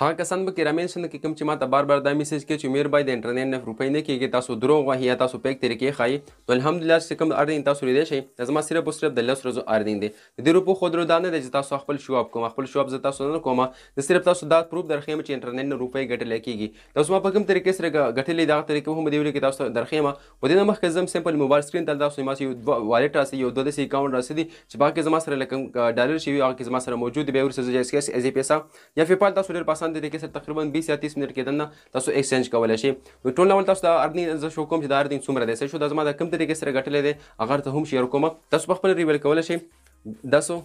هغه کسان به کرامین شنه کې کوم چې ماته بار بار دا میسج کې چې میر بای د انټرنیټ نه روپۍ نه کېږي تاسو دروغ وایي یا تاسو پیک طریقې ښایي نو الحمدلله چې کوم ارنینګ تاسو لیدای شئ دا زما صرف او صرف د لس ورځو ارنینګ دی د دې روپو ښودلو دا نه دی چې تاسو خپل شو اپ کوم خپل شو اپ زه تاسو نه کوم زه صرف تاسو دا پروف درخیم چې انټرنیټ نه روپۍ ګټل کېږي تاسو ما په کوم طریقې سره ګټلې دا طریقه هم دی ویل کې تاسو درخیم په دې نه مخکې زم سیمپل موبایل سکرین ته تاسو ما سره یو دوه والټ راسي یو دوه داسې اکاونټ راسي دي چې په هغه کې زما سره لکه ډالر شي هغه کې زما سره موجود دی بیا ورسره زه جیسکیس ایز ای پیسا یا فیپال تاسو ډېر په اسانه طریقې سره تقریبا 20 یا 30 منټ کې دنه تاسو ایکسچینج کولای شي نو ټول اول تاسو د ارنینګ زه شو کوم چې د ارنینګ څومره دی څه شو دا زما د کوم طریقې سره ګټلې دی هغه ته هم شیر کوم تاسو په خپل ریویل کولای شي داسو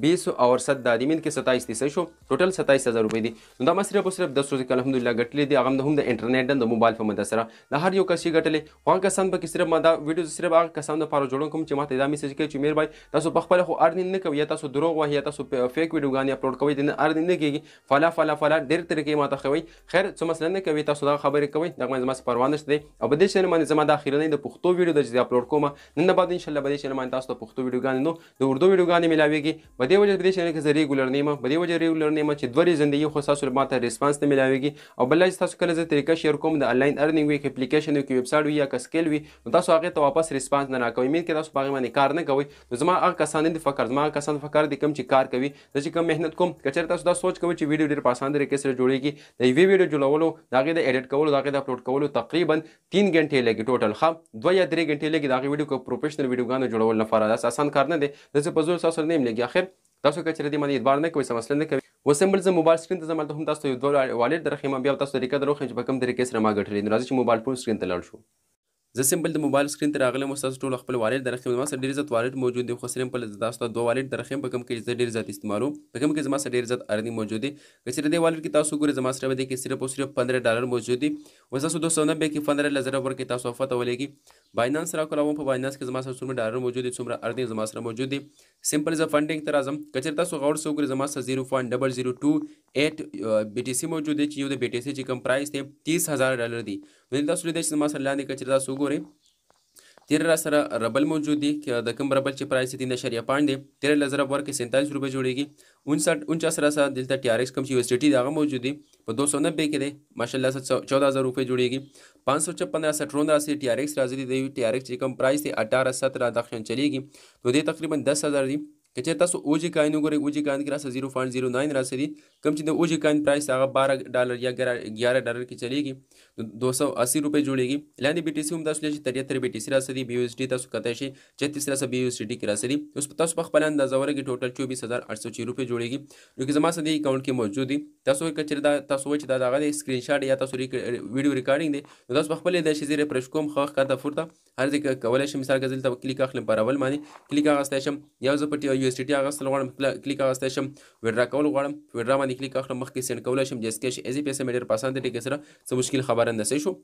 بیس اور صد دادی من کې 27 دي څه شو ټوټل 27000 روپۍ دي نو دا ما صرف او صرف 10 ورځې کې الحمدلله ګټلې دي هغه هم د انټرنیټ د موبایل په مدد سره د هر یو کس یې ګټلې خو هغه کسان پکې صرف ما دا ویډیو صرف هغه کسان د پاره جوړم کوم چې ماته دا میسج کوي چې میر بای تاسو په خپل خو ارنینګ نه کوي یا تاسو دروغ وایي یا تاسو فیک ویډیوګانې اپلوډ کوي دنه ارنینګ نه کیږي فلا فلا فلا ډېر طریقې ماته خوي خیر څه مسله نه کوي تاسو دا خبرې کوي دا ما زما پروا نشته دی او په دې چینل باندې زما د اخیرنۍ د پښتو ویډیو د چې اپلوډ کوم نن بعد ان شاء الله به دې چینل باندې تاسو ته پښتو ویډیوګانې نو د اردو ویډیوګانې ملاویږي په دې وجه په دې چینل کې زه ریګولر نه یم په دې وجه ریګولر نه یم چې دوه ریزن دی یو خو تاسو ما ته ریسپانس نه ملاویږي او بل چې تاسو کله زه طریقه شیر کوم د انلاین ارنینګ وی کې اپلیکیشن وی کې ویب سایټ وی یا که سکیل وی نو تاسو هغه ته واپس ریسپانس نه راکوي مین کې تاسو په هغه باندې کار نه کوي نو زما هغه کسان نه دي فکر زما هغه کسان فکر دي کوم چې کار کوي زه چې کوم مهنت کوم کچر تاسو دا سوچ کوئ چې ویډیو ډیر په اسانه طریقې سره جوړیږي د یوې ویډیو جوړولو د هغې د ایډیټ کولو د هغې د اپلوډ کولو تقریبا تین ګنټې لګي ټوټل ښه دوه یا درې ګنټې لګي د هغه ویډیو که پروفیشنل ویډیو ګانو جوړول لپاره داسې اسان کار نه دی د څه په زور تاسو سره نیم لګي اخر تاسو که چېرې دې باندې اعتبار نه کوي څه مسله نه کوي و سمبل زه موبایل سکرین ته ځم هلته هم تاسو ته یو دوه والټ درخیم بیا تاسو طریقه دروخیم چې په کوم طریقې سره ما ګټلې نو راځي چې موبایل فون سکرین ته لاړ شو زه سمبل د موبایل سکرین ته راغلم اوس تاسو ټول خپل والټ درخیم زما سره ډیر زیات والټ موجود دی خو سمبل زه تاسو ته دوه والټ درخیم په کوم کې زه ډیر زیات استعمالوم په کوم کې زما سره ډیر زیات ارنی موجود دی که چېرې دې والټ کې تاسو ګورئ زما سره به دې کې صرف او صرف 15 ډالر موجود دی اوس تاسو دوستو نه بیکي فند لري لزر ورکي تاسو افته ولېږي باینانس راکولوم په باینانس کې زما سره څومره ډالر موجود دي څومره ارننګ زما سره موجود دي سمپل زه فندینګ ته راځم کچر تاسو غوړ سو ګري زما سره 0.0028 بي ټي سي موجود دي چې یو د بي ټي سي چې کم پرایس دی 30000 ډالر دی نو تاسو لیدای چې زما سره لاندې کچر تاسو ګوري تیر راسره ربل موجود دی که د کوم ربل چې پرایس دی نشر یا پاند دی تیر له ضرب ورکه 47 روپے جوړیږي 59 49 سره سره دلته ټي ار ایکس کوم چې یو اس ټي ټي داغه موجود دی په 290 کې دی ماشاءالله 14000 روپے جوړیږي 556 را سټرون راځي ټي ار ایکس راځي دی ټي ار ایکس چې کوم پرایس دی 18 17 دښن چلیږي نو دی تقریبا 10000 دی که چېرې تاسو اوجي کاین وګورئ اوجي کاین کې راسه 0.09 راسه دي کوم چې د اوجي کاین پرایس هغه 12 ډالر یا 11 ډالر کې چلیږي نو 280 روپۍ جوړیږي لاندې بي ټي سي هم تاسو لږ 73 بي ټي سي راسه دي بي یو اس ډي تاسو کتای شي 33 راسه بي یو اس ډي کې راسه دي اوس په تاسو په خپل اندازه ورګي ټوټل 24806 روپۍ جوړیږي نو که زما سره دې اکاونټ کې موجود دي تاسو که چېرې دا تاسو وایي چې دا دغه دی سکرین شاټ یا تاسو ویډیو ریکارډینګ دی نو تاسو په خپل د شي زیره پرش کوم خو ښکته پورته هر ځای کې کولای شم مثال که دلته کلیک اخلم پارول باندې کلیک اغستی شم یا زه په یو اس ټي ټي اغستل غواړم کلیک اغستی شم ویډرا کول غواړم ویډرا باندې کلیک اخلم مخکې سینډ کولای شم جس کیش ایزي پیسې مې ډېر په اسانه طریقې سره څه مشکل خبره نه شو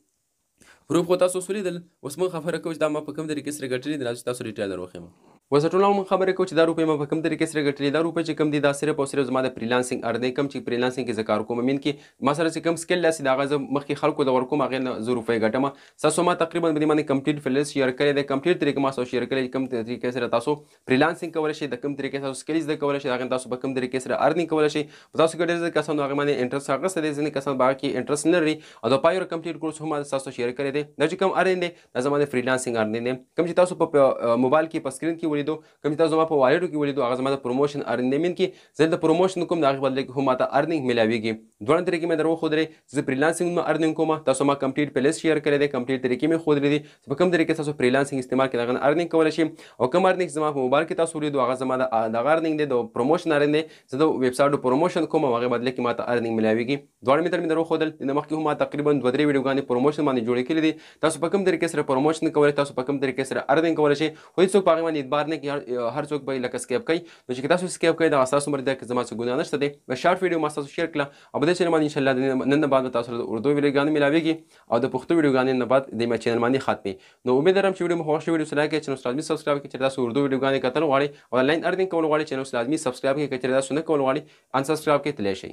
پروف خو تاسو ولیدل اوس موږ خبره کوو چې دا ما په کوم طریقې سره ګټلي دي راځئ تاسو ډیټیل در وښیم وسه ټول عموم خبره کو چې دا روپې ما په کوم طریقې سره ګټلې دا روپې چې کوم دي دا صرف او صرف زما د فریلانسینګ ارنې کوم چې فریلانسینګ کې زه کار کوم مین کې ما سره چې کوم سکل لاسي دا غزه مخ کې خلکو د ور کوم هغه نه زه روپې ګټم تاسو ما تقریبا باندې باندې کمپلیټ فلیل شیر کړی د کمپلیټ طریقې ما سره شیر کړی کوم طریقې سره تاسو فریلانسینګ کول شي د کوم طریقې تاسو سکل زده کول شي دا غن تاسو په کوم طریقې سره ارنې کول شي تاسو کې ډېر کسانو هغه باندې انټرست هغه سره ځینې کسان باغ کې انټرست نه لري او د پایور کمپلیټ کورس هم تاسو شیر کړی دی دا چې کوم ارنې دی دا زما د فریلانسینګ ارنډین دی کوم چې تاسو په موبایل کې په سکرین کې ولیدو کوم چې تاسو زما په والیټو کې ولیدو هغه زما د پروموشن ارنډ دی مین کې زه د پروموشن کوم د هغه بدل کې هم ماته ارنینګ ملاویږي دوه طریقې مې درو خودري چې زه فریلانسینګ نو ارنینګ کوم تاسو ما کمپلیټ پلیس شیر کړی دی کمپلیټ طریقې مې خودري دي چې په کوم طریقې تاسو فریلانسینګ استعمال کې دغه ارنینګ کول شي او کوم ارنینګ زما په موبایل کې تاسو ولیدو هغه زما د ارنینګ دی د پروموشن ارنډ دی زه د ویب سایټ پروموشن کوم هغه بدل کې ماته ارنینګ ملاویږي دواړه مې ترمنځ وښودل ان مخکې هم ما تقریبا دوه درې ویډیوګانې پروموشن باندې جوړې کړې دي تاسو په کوم طریقې سره پروموشن کولی تاسو په کوم طریقې سره ارننګ کولی شئ خو هیڅوک په هغې باندې اعتبار نه کوي هر څوک به یې لکه سکیپ کوي نو چې تاسو سکیپ کوئ دغه ستاسو مرده که زما څه ګناه نشته دی د شارټ ویډیو ما ستاسو شیر کړه او په دې چینل باندې انشاءالله د نن نه بعد به تاسو سره د اردو ویډیوګانې ملاویږي او د پښتو ویډیوګانې نه بعد د ما چینل باندې ختمي نو امید لرم چې ویډیو مو خوښ شوې ویډیو لایک کړئ چینل سره لازمي سبسکرایب کړئ چې تاسو اردو ویډیوګانې کتل غواړئ او انلاین ارننګ کول غواړئ چینل سره لازمي سبسکرایب کړئ که چېرې تاسو نه کول غواړئ انسبسکرایب کړئ تللی شئ